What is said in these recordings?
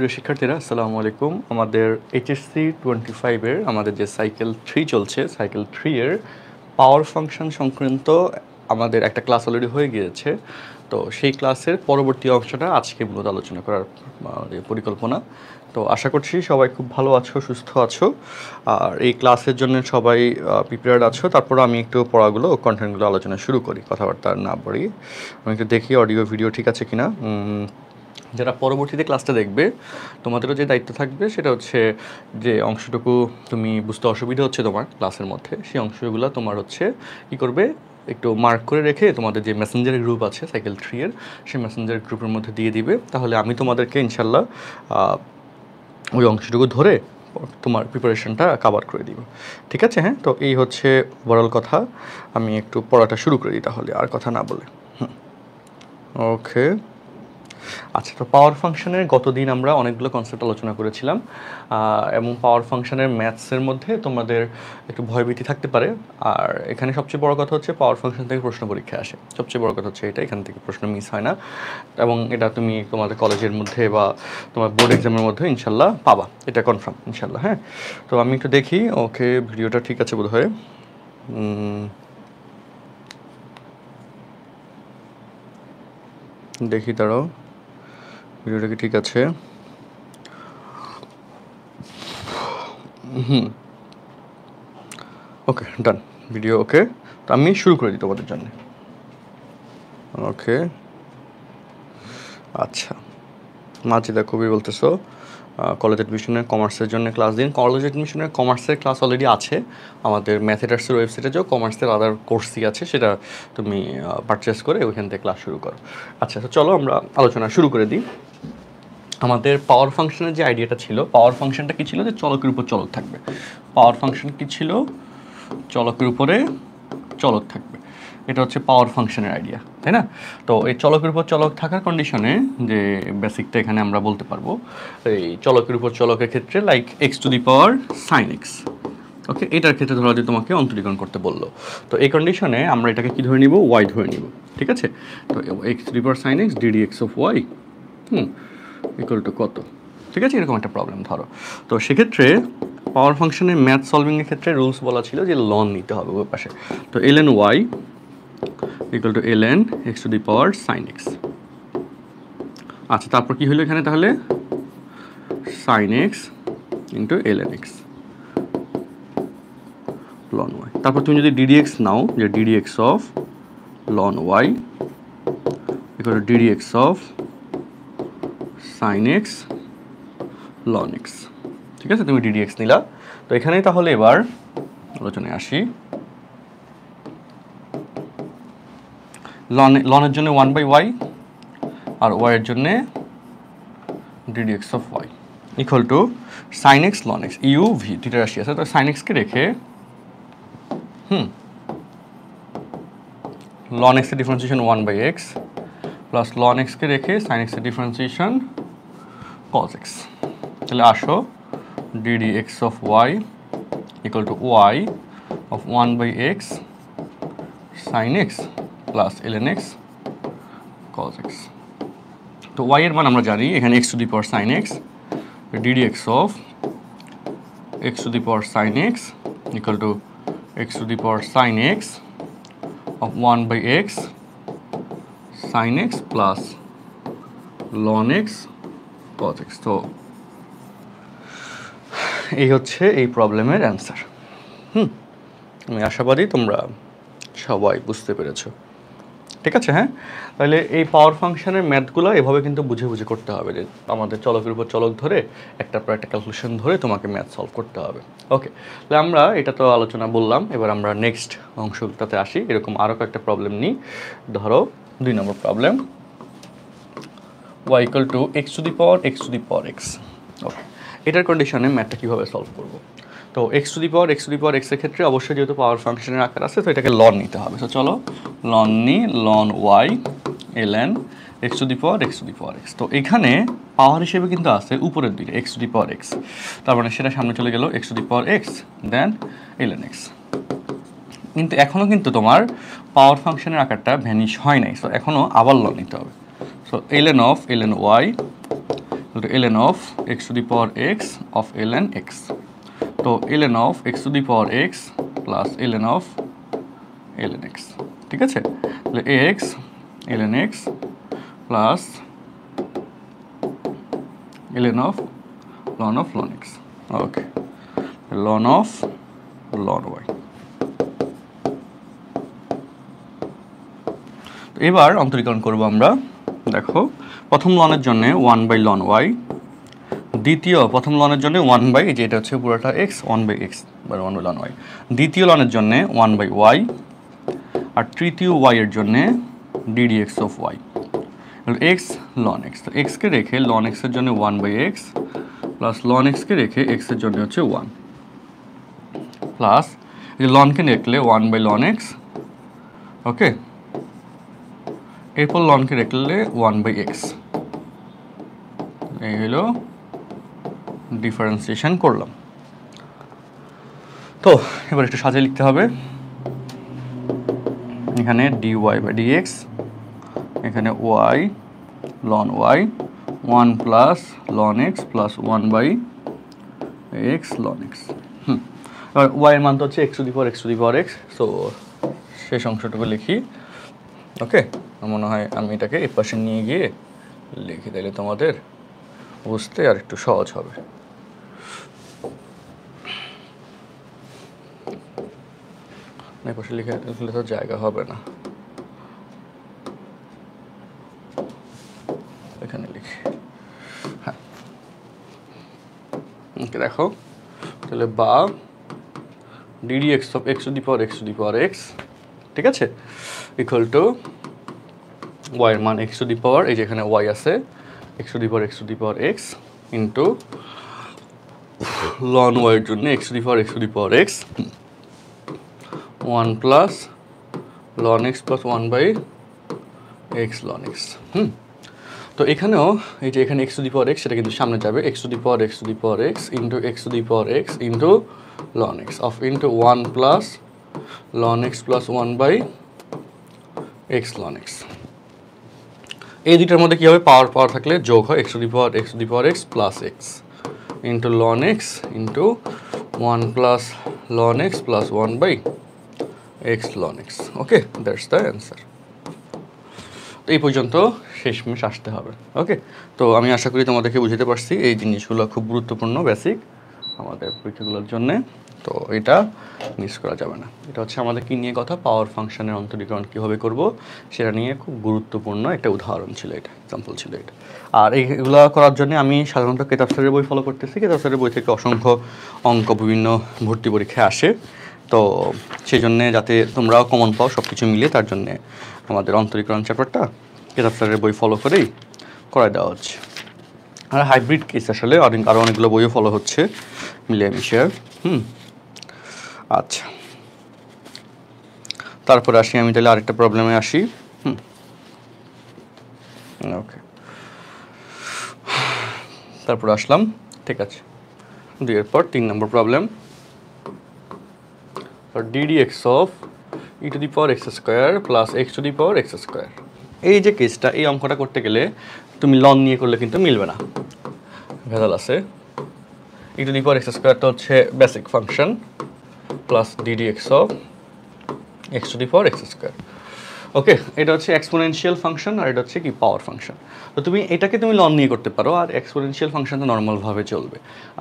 প্রিয় শিক্ষার্থীরা, আসসালামু আলাইকুম। আমাদের এইচএসসি টোয়েন্টি ফাইভের আমাদের যে সাইকেল থ্রি চলছে সাইকেল থ্রি এর পাওয়ার ফাংশন সংক্রান্ত আমাদের একটা ক্লাস অলরেডি হয়ে গিয়েছে। তো সেই ক্লাসের পরবর্তী অংশটা আজকে মূলত আলোচনা করার পরিকল্পনা। তো আশা করছি সবাই খুব ভালো আছো, সুস্থ আছো। আর এই ক্লাসের জন্য সবাই প্রিপেয়ার্ড আছো। তারপর আমি একটু পড়াগুলো কন্টেন্টগুলো আলোচনা শুরু করি, কথাবার্তা না পড়ি আমি একটু দেখি অডিও ভিডিও ঠিক আছে কিনা? যারা পরবর্তীতে ক্লাসটা দেখবে, তোমাদেরও যে দায়িত্ব থাকবে সেটা হচ্ছে যে অংশটুকু তুমি বুঝতে অসুবিধা হচ্ছে তোমার ক্লাসের মধ্যে, সেই অংশগুলো তোমার হচ্ছে কি করবে, একটু মার্ক করে রেখে তোমাদের যে মেসেঞ্জার গ্রুপ আছে সাইকেল থ্রি এর, সেই মেসেঞ্জার গ্রুপের মধ্যে দিয়ে দিবে। তাহলে আমি তোমাদেরকে ইনশাল্লাহ ওই অংশটুকু ধরে তোমার প্রিপারেশনটা কাভার করে দিব। ঠিক আছে হ্যাঁ? তো এই হচ্ছে ওভারঅল কথা। আমি একটু পড়াটা শুরু করে দিই তাহলে, আর কথা না বলে। হুম। ওকে আচ্ছা তো পাওয়ার ফাংশনের গতদিন আমরা অনেকগুলো কনসেপ্ট আলোচনা করেছিলাম এবং পাওয়ার ফাংশনের ম্যাথসের মধ্যে তোমাদের একটু ভয়ভীতি থাকতে পারে। আর এখানে সবচেয়ে বড় কথা হচ্ছে পাওয়ার ফাংশন থেকে প্রশ্ন পরীক্ষা আসে। সবচেয়ে বড় কথা হচ্ছে এটা, এখান থেকে প্রশ্ন মিস হয় না। এবং এটা তুমি তোমাদের কলেজের মধ্যে বা তোমার বোর্ড এক্সামের মধ্যে ইনশাল্লাহ পাবা। এটা কনফার্ম ইনশাল্লাহ হ্যাঁ? তো আমি একটু দেখি, ওকে, ভিডিওটা ঠিক আছে বোধ হয় দেখি দাঁড়াও। ভিডিওটা কি ঠিক আছে? হুম। Okay, done, video, okay. তো আমি শুরু করে দিই তোমাদের জন্য। ওকে। আচ্ছা। মাঝে কবি বলতেছো। কলেজ অ্যাডমিশনের কমার্সের জন্য ক্লাস দিন। কলেজ অ্যাডমিশনের কমার্সের ক্লাস অলরেডি আছে। আমাদের ম্যাথেটার্সের ওয়েবসাইটে যাও কমার্সের আদার কোর্সই আছে, সেটা তুমি পারচেস করে ওইখান থেকে ক্লাস শুরু করো। আচ্ছা তো চলো আমরা আলোচনা শুরু করে দিই। আমাদের পাওয়ার ফাংশনের যে আইডিয়াটা ছিল পাওয়ার ফাংশনটা কী ছিল? যে চলকের উপর চলক থাকবে। পাওয়ার ফাংশন কী ছিল? চলকের উপরে চলক থাকবে। এটা হচ্ছে পাওয়ার ফাংশনের আইডিয়া তাই না? তো এই চলকের উপর চলক থাকার কন্ডিশনে যে বেসিকটা এখানে আমরা বলতে পারব, এই চলকের উপর চলকের ক্ষেত্রে like X to the power sine X okay এটার ক্ষেত্রে ধরো যে তোমাকে অন্তরীকরণ করতে বলল। তো এই কন্ডিশনে আমরা এটাকে কি ধরে নিব? ওয়াই ধরে নিব, ঠিক আছে? তো x to the power sine x d d x of y hmm equal to কত? ঠিক আছে? এরকম একটা প্রবলেম ধরো। তো সেক্ষেত্রে পাওয়ার ফাংশনের ম্যাথ সলভিংয়ের ক্ষেত্রে রুলস বলা ছিল যে লন নিতে হবে ওই পাশে। তো L N Y equal to L N X to the power sine X আচ্ছা তারপর কি হলো এখানে তাহলে? Sine X into L N X ln Y তারপর তুমি যদি ডিডিএক্স নাও, যে D D X of ln Y equal to D D X of sine X ln X ঠিক আছে? তুমি ডিডিএক্স নিলা। তো এখানেই তাহলে এবার আলোচনায় আসি। লন লনের জন্য ওয়ান বাই ওয়াই আর ওয়াইয়ের জন্যে d d x of y equal to sine x ln x u v দুইটা রাশি আছে। তো সাইন এক্সকে রেখে, হুম লন এক্সের differentiation one by X plus ln এক্সকে রেখে সাইন এক্সের ডিফারেন্সিয়েশন cos x তাহলে আসো dd x of y equal to y of 1 by x sin x plus ln x cos x তো এর মান আমরা জানি এখানে x to the power sin x dd x of x to the power sin x equal to x to the power sin x of 1 by x sin x plus ln x cos x তো এই হচ্ছে এই প্রবলেমের answer হুম আমি আশাবাদী তোমরা সবাই বুঝতে পেরেছ ঠিক আছে হ্যাঁ? তাহলে এই পাওয়ার ফাংশনের ম্যাথগুলো এভাবে কিন্তু বুঝে বুঝে করতে হবে যে আমাদের চলকের উপর চলক ধরে একটা পর একটা ক্যালকুলেশন ধরে তোমাকে ম্যাথ সলভ করতে হবে। ওকে তাহলে আমরা এটা তো আলোচনা বললাম, এবার আমরা নেক্সট অংশটাতে আসি। এরকম আরও কয়েকটা প্রবলেম নিই। ধরো দুই নম্বর problem y to X x the power, x to the power x okay এটার কন্ডিশনে ম্যাথটা কীভাবে সলভ করব? তো X to the power X the power, x এর ক্ষেত্রে অবশ্যই যেহেতু পাওয়ার ফাংশনের আকার আছে, তো এটাকে লন নিতে হবে। তো চলো লন নি ln Y L N X to the power X to the power X তো এখানে পাওয়ার হিসেবে কিন্তু আছে উপরের দিকে X to the power X তার মানে সেটা সামনে চলে গেল X to the power x then L N X কিন্তু এখনও কিন্তু তোমার পাওয়ার ফাংশনের আকারটা ভ্যানিশ হয় নাই সো এখনও আবার লন নিতে হবে। So L N of L N Y L N of X x the the X of L N x তো ln of x to the power x plus ln of ln x ঠিক আছে তাহলে ax ln x plus ln of ln of ln x okay ln of ln y এবার অন্তরীকরণ করব আমরা দেখো প্রথম লনের জন্য ওয়ান বাই লন ওয়াই দ্বিতীয় প্রথম লনের জন্য ওয়ান বাই যে এটা হচ্ছে পুরোটা এক্স ওয়ান বাই এক্স বা ওয়ান বাই লন ওয়াই দ্বিতীয় লনের জন্য ওয়ান বাই ওয়াই আর তৃতীয় ওয়াই এর জন্য d d x of y x ln x তো এক্সকে রেখে লন এক্সের জন্য one by x plus ln এক্সকে রেখে এক্সের জন্য হচ্ছে ওয়ান প্লাস লনকে রাখলে one by ln x okay এরপর লনকে রাখলে ওয়ান বাই এক্স এই হলো ডিফারেন্সিয়েশন করলাম। তো, এবার একটু সাজিয়ে লিখতে হবে। এখানে D Y by D X এখানে Y ln Y one plus ln X plus one by X ln X hmm, এবার ওয়াইয়ের মান তো হচ্ছে X to the power X to the power X তো শেষ অংশটুকু লিখি। ওকে মনে হয় আমি এটাকে এই পাশে নিয়ে গিয়ে লিখে দিলে তোমাদের বুঝতে আর একটু সহজ হবে। এই পাশে লিখে লিখলে তো জায়গা হবে না। এখানে লিখি। হ্যাঁ। দেখো। তাহলে বা d d x of x to the power x to the power x ঠিক আছে? ইকুয়াল টু ওয়াই মান এক্স টু দি পাওয়ার এই যে এখানে ওয়াই আছে x to the power x to the power x into ln ওয়াইয়ের জন্য x to the power x to the power x one plus ln x plus one by x ln x hmm? তো এখানেও এই যে এখানে x to the power X সেটা কিন্তু সামনে যাবে। X to the power X to the power X into X to the power X into ln X of into one plus ln X plus one by X ln X এই দুইটার মধ্যে কী হবে? পাওয়ার পাওয়ার থাকলে যোগ হয়। X to the power x to the power x plus x into ln x into one plus ln x plus one by x ln x okay that's the answer তো এই পর্যন্ত শেষমেশ আসতে হবে। ওকে তো আমি আশা করি তোমাদেরকে বুঝতে পারছি এই জিনিসগুলো খুব গুরুত্বপূর্ণ বেসিক আমাদের পরীক্ষাগুলোর জন্যে। তো এটা মিস করা যাবে না। এটা হচ্ছে আমাদের কী নিয়ে কথা? পাওয়ার ফাংশনের অন্তরীকরণ কীভাবে করব? সেটা নিয়ে খুব গুরুত্বপূর্ণ একটা উদাহরণ ছিল এটা এক্সাম্পল ছিল এটা। আর এইগুলো করার জন্য আমি সাধারণত কেতাব স্যারের বই ফলো করতেছি। কেতাব স্যারের বই থেকে অসংখ্য অঙ্ক বিভিন্ন ভর্তি পরীক্ষায় আসে। তো সেই জন্যে যাতে তোমরাও কমন পাও সব কিছু মিলিয়ে তার জন্যে আমাদের অন্তরীকরণ চ্যাপ্টারটা কেতাব স্যারের বই ফলো করেই করাই দেওয়া হচ্ছে। আর হাইব্রিড কেস আসলে অনেক আরও অনেকগুলো বইও ফলো হচ্ছে মিলিয়ে মিশিয়ে। হুম। আচ্ছা। তারপরে আসি আমি, তাহলে আরেকটা প্রবলেমে আসি। হুম। ওকে। তারপরে আসলাম। ঠিক আছে। দুইয়ের পর তিন নম্বর problem ddx of e to the power x square plus x to the power x square এই যে কেসটা এই অঙ্কটা করতে গেলে তুমি লন নিয়ে করলে কিন্তু মিলবে না। ভেজাল আছে। ই টু দি পাওয়ার এক্স স্কোয়ারটা হচ্ছে basic function plus dd x of x to the power x square okay এটা হচ্ছে এক্সপোনেনশিয়াল ফাংশন আর এটা হচ্ছে কি পাওয়ার ফাংশন তো তুমি এটাকে তুমি লন নিয়ে করতে পারো আর এক্সপোনেনশিয়াল ফাংশনটা নর্মালভাবে চলবে।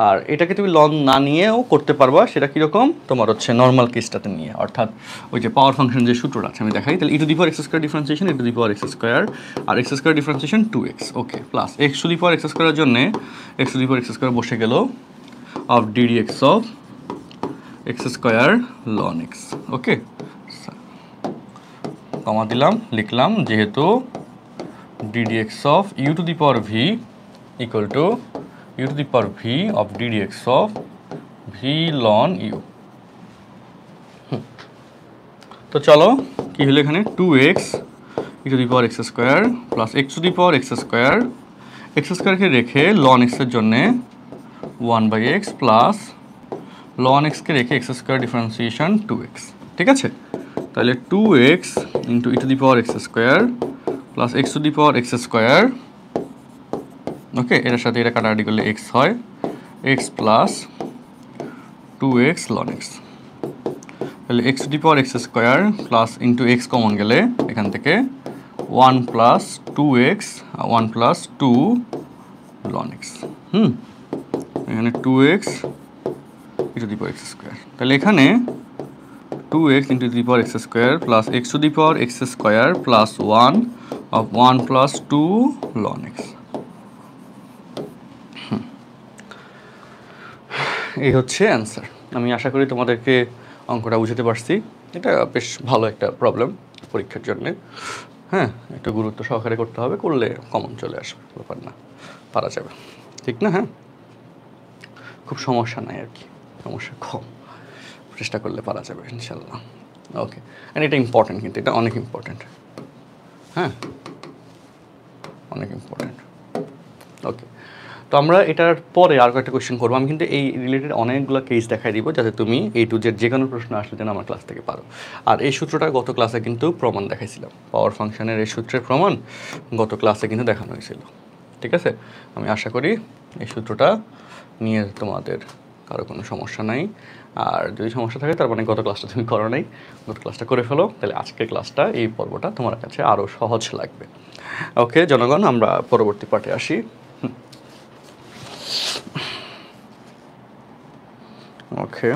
আর এটাকে তুমি লন না নিয়েও করতে পারবা সেটা কীরকম? তোমার হচ্ছে নর্মাল কেসটাতে নিয়ে। অর্থাৎ ওই যে পাওয়ার ফাংশন যে সূত্রটা আছে, আমি দেখাই। তাহলে e to the power x square differentiation e to the power x square R x square differentiation two x okay plus x the power x স্কোয়ারের জন্য x the power x square বসে গেল of dd x of x square ln x okay কমা দিলাম, লিখলাম যেহেতু ddx of u to the power v equal to u to the power v of ddx v ln u. হুম। তো চলো, কি হলো এখানে? Two x e to the power x square plus x to the power x square x স্কোয়ারকে রেখে ln এক্সের জন্যে one by x plus ln এক্সকে রেখে x square differentiation two x ঠিক আছে? তাহলে two x into e to the power x square plus x to the power x square okay এটার সাথে এটা কাটাকাটি করলে এক্স হয় x plus two x ln x তাহলে x the power x square plus into x common গেলে এখান থেকে one plus two x one plus two ln x hmm? এখানে two x two the power x square তাহলে এখানে two x into the power x square plus x to the power x square plus one of one plus two ln x এই হচ্ছে answer আমি আশা করি তোমাদেরকে অঙ্কটা বুঝতে পারছি। এটা বেশ ভালো একটা প্রবলেম পরীক্ষার জন্যে। হ্যাঁ একটু গুরুত্ব সহকারে করতে হবে, করলে কমন চলে আসবে, ব্যাপার না, পারা যাবে। ঠিক না হ্যাঁ? খুব সমস্যা নাই আর কি, সমস্যা কম। চেষ্টা করলে পারা যাবে, ইনশাল্লাহ। ওকে অ্যান্ড এটা ইম্পর্টেন্ট কিন্তু, এটা অনেক ইম্পর্টেন্ট হ্যাঁ? অনেক ইম্পর্টেন্ট ওকে তো আমরা এটার পরে আর কয়েকটা কোয়েশ্চেন করব। আমি কিন্তু এই রিলেটেড অনেকগুলো কেস দেখাই দিব, যাতে তুমি এই টু জেড যে কোনো প্রশ্ন আসলে যেন আমার ক্লাস থেকে পারো। আর এই সূত্রটা গত ক্লাসে কিন্তু প্রমাণ দেখাইছিলাম। পাওয়ার ফাংশনের এই সূত্রের প্রমাণ গত ক্লাসে কিন্তু দেখানো হয়েছিল। ঠিক আছে? আমি আশা করি এই সূত্রটা নিয়ে তোমাদের কারও কোনো সমস্যা নাই। আর যদি সমস্যা থাকে, তার মানে গত ক্লাসটা তুমি করো নাই। গত ক্লাসটা করে ফেলো, তাহলে আজকের ক্লাসটা এই পর্বটা তোমার কাছে আরও সহজ লাগবে। ওকে জনগণ, আমরা পরবর্তী পার্টে আসি। ওকে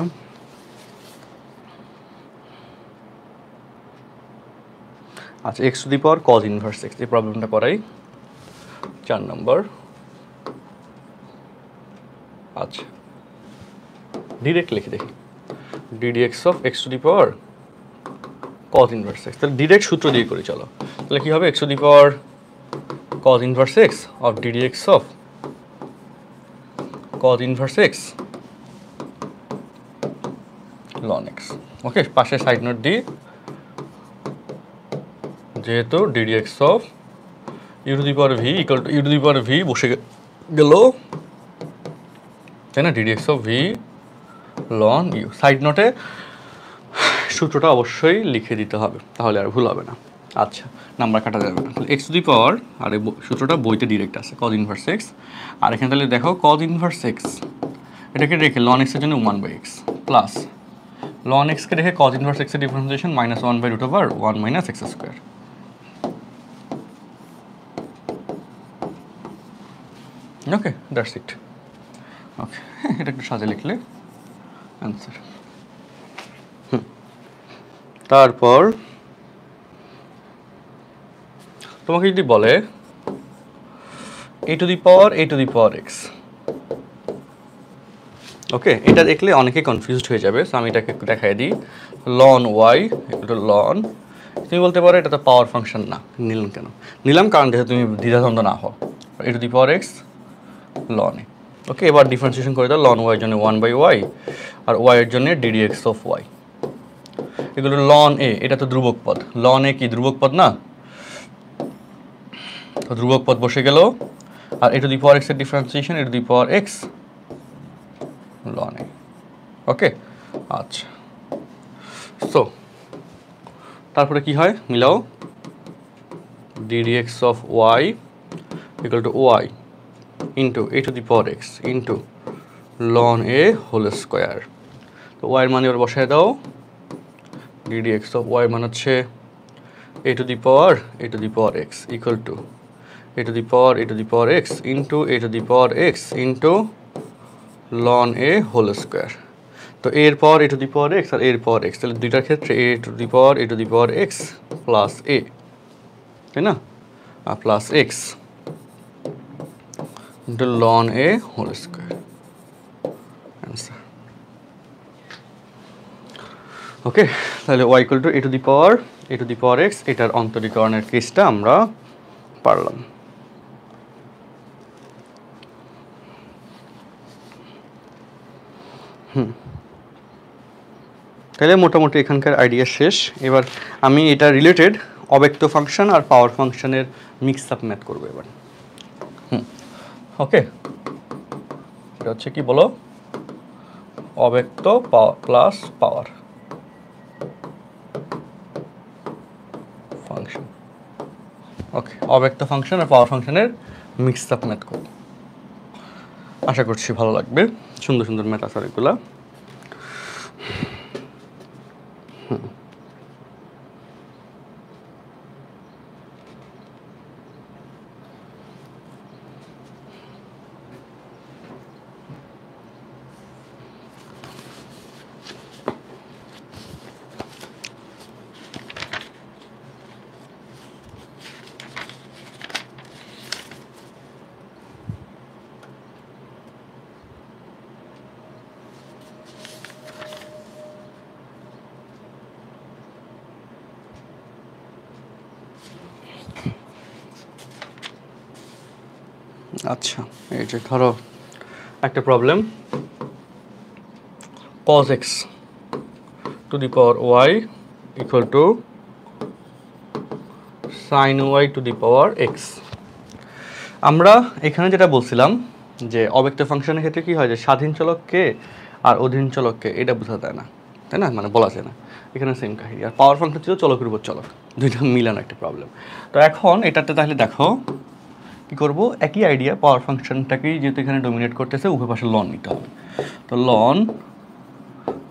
আচ্ছা x the power cos inverse x এই প্রবলেমটা করাই। চার নম্বর। আচ্ছা। ডিরেক্ট লিখে দেখি। Dd x of x to the power cos inverse x তাহলে ডিরেক্ট সূত্র দিয়ে করি, চলো। তাহলে কী হবে? X to the power cos inverse x of dd x of cos inverse x ln x okay পাশে সাইড নোট দিই যেহেতু dd x of u to the power v equal to u to the power v বসে গেল। তাই না? Dd x of v ln, u side নোটে সূত্রটা অবশ্যই লিখে দিতে হবে, তাহলে আর ভুল হবে না। আচ্ছা নাম্বার কাটা যাবে না। এক্স টু দি পাওয়ার আর সূত্রটা বইতে ডিরেক্ট আছে কজ ইনভার্স এক্স আর এখানে তাহলে দেখো কজ ইনভার্স এক্স এটাকে রেখে লন এক্সের জন্য one by x plus ln এক্সকে রেখে কজ ইনভার্স এক্সের differentiation minus one by root over one minus x square okay that's it okay এটা একটু সাজে লিখলে অ্যান্সার তারপর? তোমাকে যদি বলে a to the power a to the power x okay এটা দেখলে অনেকে কনফিউজড হয়ে যাবে সো আমি এটাকে একটু দেখাই দিই। লন ওয়াই এটা লন তুমি বলতে পারো এটা তো পাওয়ার ফাংশন না, নিলাম কেন? নিলাম কারণ যেহেতু তুমি দ্বিধাদ্বন্দ্ব না হও। A to the power x ln a okay এবার ডিফারেন্সিয়েশন করে দাও লন ওয়াই জন্য ওয়ান বাই ওয়াই আর ওয়াই এর জন্য ডিডি এক্স অফ ওয়াই এগুলো লন এ এটা তো ধ্রুবক পদ। লন এ কি, ধ্রুবক পদ না? তো ধ্রুবক পদ বসে গেল, আর এ দি পাওয়ার এক্সের differentiation a the power x ln a okay আচ্ছা। সো তারপরে কি হয়? মিলাও। Dd x of y equal to y into a to the power x into ln a whole square তো ওয়াইয়ের মানে এবার বসায় দাও। ডিডি এক্স অফ ওয়াই মানে হচ্ছে a to the power a to the power x equal to a to the power a to the power x into a to the power x into ln a whole square তো এর পাওয়ার a to the power x আর এর পাওয়ার x তাহলে দুইটার ক্ষেত্রে a to the power a to the power x plus a তাই না? Plus x into ln a whole square answer okay তাহলে y equal to a to the power a to the power x এটার অন্তরীকরণের কেসটা আমরা পারলাম। হুম। তাহলে মোটামুটি এখানকার আইডিয়া শেষ। এবার আমি এটা রিলেটেড অব্যক্ত ফাংশন আর পাওয়ার ফাংশনের মিক্স আপ ম্যাথ করব এবার। ওকে। এটা হচ্ছে কি বলো? অব্যক্ত প্লাস পাওয়ার। ফাংশন। ওকে, অব্যক্ত ফাংশন আর পাওয়ার ফাংশনের মিক্স আপ ম্যাথ করব আশা করছি ভালো লাগবে। সুন্দর সুন্দর ম্যাথ আছে এগুলা। আচ্ছা এই যে ধরো একটা problem cos x to the power y equal to sin y to the power x. আমরা এখানে যেটা বলছিলাম যে অব্যক্ত ফাংশনের ক্ষেত্রে কি হয় যে স্বাধীন চলককে আর অধীন চলককে এটা বোঝা যায় না, তাই না? মানে বলা যায় না। এখানে সেম কাহিনী। আর পাওয়ার ফাংশন ছিল চলকের উপর চলক। দুইটা মিলানো একটা প্রবলেম তো এখন এটাতে তাহলে দেখো কি করব? একই আইডিয়া পাওয়ার ফাংশনটাকেই যেহেতু এখানে ডোমিনেট করতেছে, উভয় পাশে লন নিতে হবে। তো ln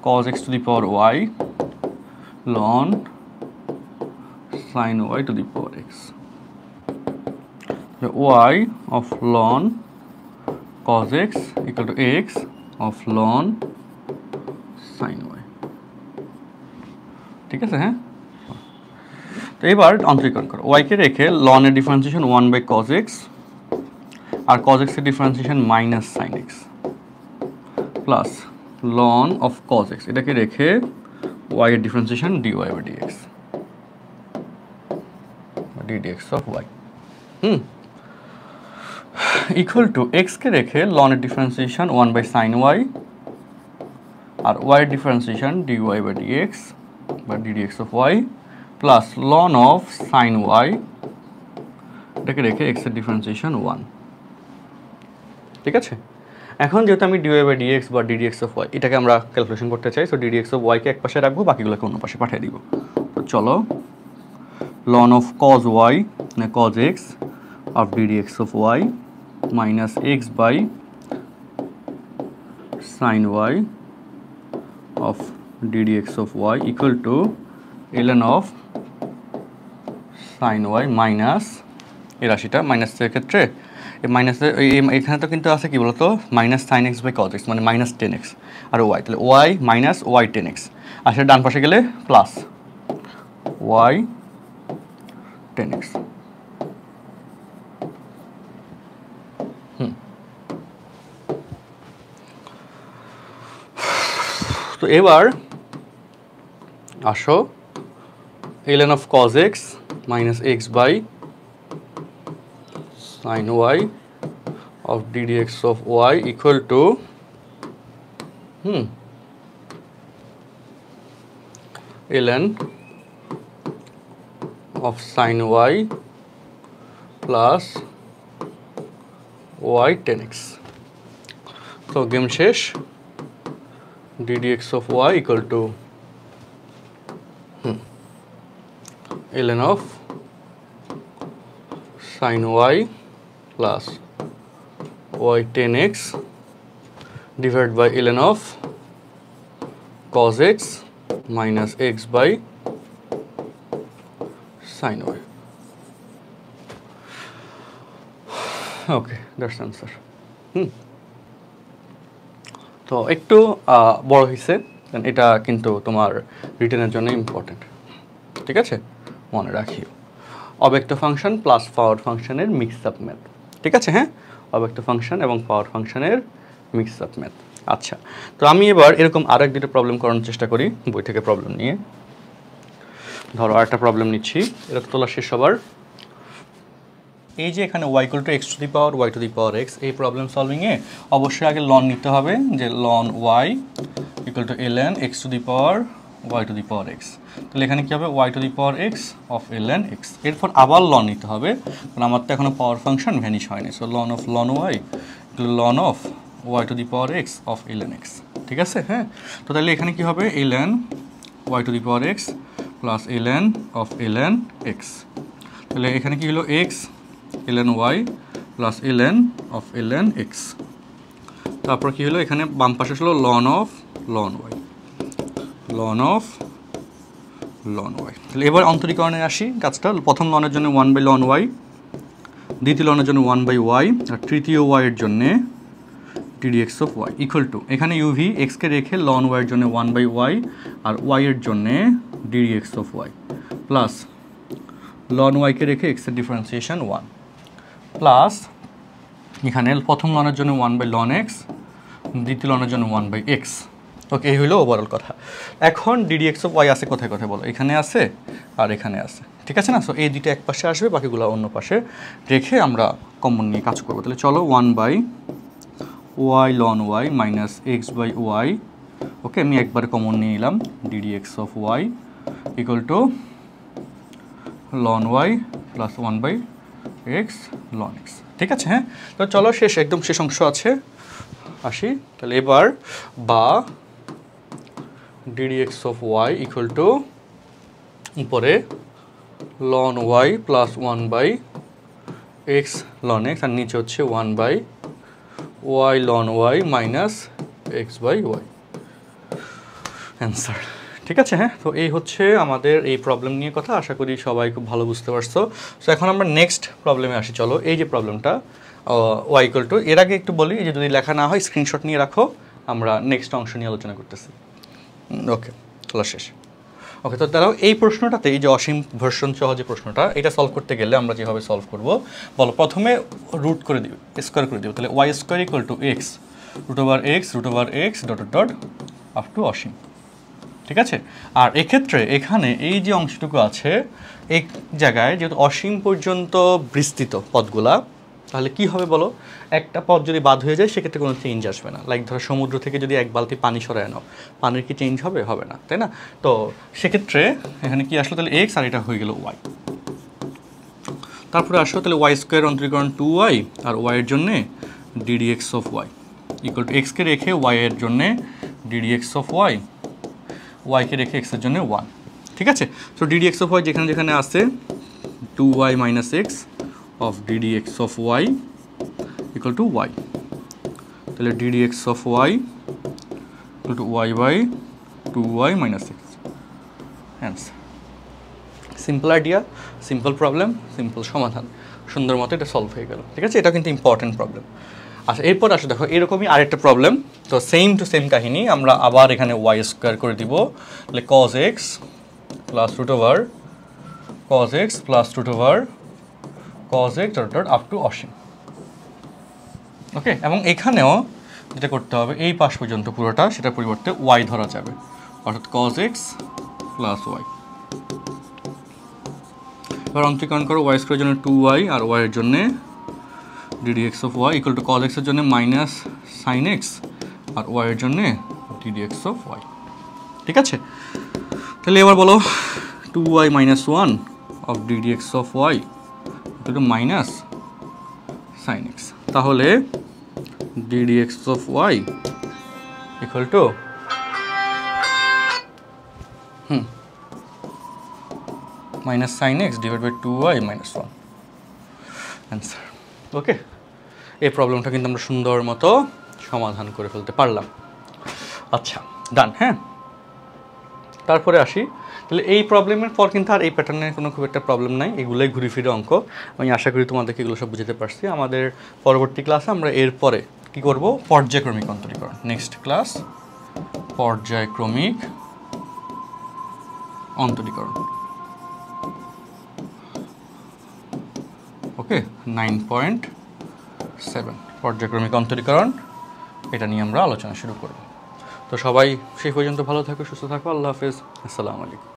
cos x to the power y ln sine y to the power x y of ln cos x equal to x of ln sine y ঠিক আছে হ্যাঁ? তো এবার অন্তরীকরণ করো। Y কে রেখে ln এর differentiation one by cos x, আর cos x এর differentiation minus sin x plus ln of cos x, এটাকে রেখে y এর differentiation dy by dx ddx of y, hmm? Equal to x কে রেখে ln এর differentiation one by sine y R y এর differentiation dy by dx, বা ddx of y plus ln of sin y, এটাকে রেখে এর differentiation one ঠিক আছে? এখন যেহেতু আমি ডিওয়াই বাই ডিএক্স বা ডিডিএক্স অফ ওয়াই এটাকে আমরা ক্যালকুলেশন করতে চাই সো ডিডিএক্স অফ ওয়াইকে এক পাশে রাখব, বাকিগুলোকে অন্য পাশে পাঠিয়ে দিব। তো চলো লন অফ কজ ওয়াই মানে cos x of ddx of y minus x by sine y of ddx of y equal to ln of sine y minus এই রাশিটা মাইনাসের ক্ষেত্রে। মাইনাসের এখানে তো কিন্তু আছে কি বলতো? Minus sine x by cos x মানে মাইনাস টেন এক্স আর ওয়াই তাহলে y minus y tan x আর সেটা ডান পাশে গেলে প্লাস ওয়াই টেন এক্স তো এবার আসো ln of cos x minus x by sine y of d dx of y equal to hmm ln of sine y plus y 10x. So game shesh d dx of y equal to ln of sin y plus y 10x divided by ln of cos x minus x by sin y. That's the answer. Hmm তো একটু বড় হয়েছে এটা কিন্তু তোমার রিটেনের জন্য important ঠিক আছে মনে রাখিও। অব্যক্ত ফাংশন প্লাস পাওয়ার ফাংশনের মিক্স আপ ম্যাথ ঠিক আছে হ্যাঁ? অব্যক্ত ফাংশন এবং পাওয়ার ফাংশনের মিক্স আপ ম্যাথ আচ্ছা তো আমি এবার এরকম আরেক দুটো প্রবলেম করানোর চেষ্টা করি, বই থেকে প্রবলেম নিয়ে। ধরো আরেকটা প্রবলেম নিচ্ছি, এটা তোলা শেষ সবার এই যে এখানে y equal to x to the power y to the power x এই প্রবলেম সলভিংয়ে অবশ্যই আগে লন নিতে হবে, যে ln y equal to l n x to the power y to the power x তাহলে এখানে কী হবে? Y to the power x of l n x এরপর আবার লন নিতে হবে। কারণ আমার তো এখনও পাওয়ার ফাংশন ভ্যানিশ হয়নি। So ln of ln y ln of y to the power x of l n x ঠিক আছে? হ্যাঁ? তো তাহলে এখানে কী হবে? L n y to the power x plus l n of l n x তাহলে এখানে কী হলো? X ln y plus ln of ln x তারপর কি হলো? এখানে বাম পাশে হলো ln of ln y ln of ln y তাহলে এবার অন্তরীকরণে আসি কাজটা। প্রথম লনের জন্য ওয়ান বাই লন ওয়াই দ্বিতীয় লনের জন্য ওয়ান বাই ওয়াই আর তৃতীয় ওয়াইয়ের জন্যে ddx of y equal to এখানে ইউভি এক্সকে রেখে লন ওয়াইয়ের জন্য ওয়ান বাই ওয়াই আর ওয়াইয়ের জন্যে ddx of y plus ln ওয়াইকে রেখে এক্সের ডিফারেন্সিয়েশন ওয়ান প্লাস এখানে প্রথম লনের জন্য ওয়ান বাই লন এক্স দ্বিতীয় লনের জন্য ওয়ান বাই এক্স ওকে এই হইল ওভারঅল কথা। এখন ডিডিএক্স অফ ওয়াই আছে, কোথায় কোথায় বলো? এখানে আছে আর এখানে আছে। ঠিক আছে না? সো এই দুইটা এক পাশে আসবে, বাকিগুলো অন্য পাশে রেখে আমরা কমন নিয়ে কাজ করব। তাহলে চলো one by y ln y minus x by y okay আমি একবার কমন নিয়ে নিলাম ddx of y equal to ln y plus one by x ln x ঠিক আছে হ্যাঁ? তো চলো, শেষ, একদম শেষ অংশ আছে। আসি। তাহলে এবার বা ddx of y equal to উপরে ln y plus one by x ln x আর নিচে হচ্ছে one by y ln y minus x by y answer ঠিক আছে হ্যাঁ? তো এই হচ্ছে আমাদের এই প্রবলেম নিয়ে কথা। আশা করি সবাই খুব ভালো বুঝতে পারছ। সো এখন আমরা নেক্সট প্রবলেমে আসি। চলো, এই যে প্রবলেমটা ওয়াই ইকুয়াল টু এর আগে একটু বলি যে যদি লেখা না হয় স্ক্রিনশট নিয়ে রাখো। আমরা নেক্সট অংশ নিয়ে আলোচনা করতেছি। ওকে চলো শেষ। ওকে তো দাঁড়াও, এই প্রশ্নটাতে, এই যে অসীম ভার্সন সহ যে প্রশ্নটা, এটা সলভ করতে গেলে আমরা যেভাবে সলভ করব, বলো, প্রথমে রুট করে দিব স্কোয়ার করে দিব তাহলে y square equal to x root over x root over x dot dot up to অসীম। ঠিক আছে? আর এক্ষেত্রে এখানে এই যে অংশটুকু আছে এই জায়গায় যেহেতু অসীম পর্যন্ত বিস্তৃত পদগুলা তাহলে কি হবে বলো? একটা পথ যদি বাদ হয়ে যায়, সেক্ষেত্রে কোনো চেঞ্জ আসবে না। লাইক ধরো সমুদ্র থেকে যদি এক বালতি পানি সরায় নাও, পানির কি চেঞ্জ হবে? হবে না, তাই না? তো সেক্ষেত্রে এখানে কি আসলো? তাহলে এক্স আর এটা হয়ে গেল ওয়াই তারপরে আসলো তাহলে ওয়াই স্কোয়ার অন্তরীকরণ টু ওয়াই আর ওয়াইয়ের জন্যে ddx of y equal to এক্সকে রেখে ওয়াইয়ের জন্যে ডিডিএক্স অফ ওয়াই ওয়াইকে রেখে এক্সের জন্য ওয়ান ঠিক আছে? তো ডিডি এক্স অফ ওয়াই যেখানে যেখানে আসে two y minus x dd x of y equal to y তাহলে of y equal to y by two y minus x answer simple idea simple problem simple সমাধান। সুন্দর মতো এটা solve হয়ে গেল। ঠিক আছে? এটা কিন্তু ইম্পর্টেন্ট প্রবলেম আচ্ছা এরপর আসো, দেখো, এরকমই আরেকটা প্রবলেম তো সেম টু সেম কাহিনী, আমরা আবার এখানে ওয়াই স্কোয়ার করে দিব। তাহলে cos x plus root over cos x plus root over cos x dot dot up to Asim. Okay এবং এখানেও যেটা করতে হবে, এই পাশ পর্যন্ত পুরোটা, সেটার পরিবর্তে ওয়াই ধরা যাবে। অর্থাৎ কজ এক্স প্লাস ওয়াই এবার অন্তরীকরণ করো ওয়াই স্কোয়ারের জন্য টু ওয়াই আর ওয়াইয়ের জন্যে dd x of y equal to cos এক্সের জন্য মাইনাস সাইন এক্স আর ওয়াইয়ের জন্যে ডিডি এক্স অফ ওয়াই ঠিক আছে? তাহলে এবার বলো two y minus one of dd x of y equal to minus sine x তাহলে dd x of y equal to hmm sine x divide by two y minus one answer okay এই প্রবলেমটা কিন্তু আমরা সুন্দর মতো সমাধান করে ফেলতে পারলাম। আচ্ছা ডান হ্যাঁ? তারপরে আসি তাহলে এই প্রবলেমের পর কিন্তু আর এই প্যাটার্নের কোনো খুব একটা প্রবলেম নাই। এগুলোই ঘুরে ফিরে অঙ্ক। আমি আশা করি তোমাদেরকে এগুলো সব বুঝতে পারছি। আমাদের পরবর্তী ক্লাসে আমরা এরপরে কি করব? পর্যায়ক্রমিক অন্তরীকরণ। নেক্সট ক্লাস পর্যায়ক্রমিক অন্তরীকরণ। ওকে নাইন পয়েন্ট সেভেন পর্যায়ক্রমিক অন্তরীকরণ, এটা নিয়ে আমরা আলোচনা শুরু করব। তো সবাই সেই পর্যন্ত ভালো থাকো, সুস্থ থাকো। আল্লাহ হাফেজ। আসসালামু আলাইকুম।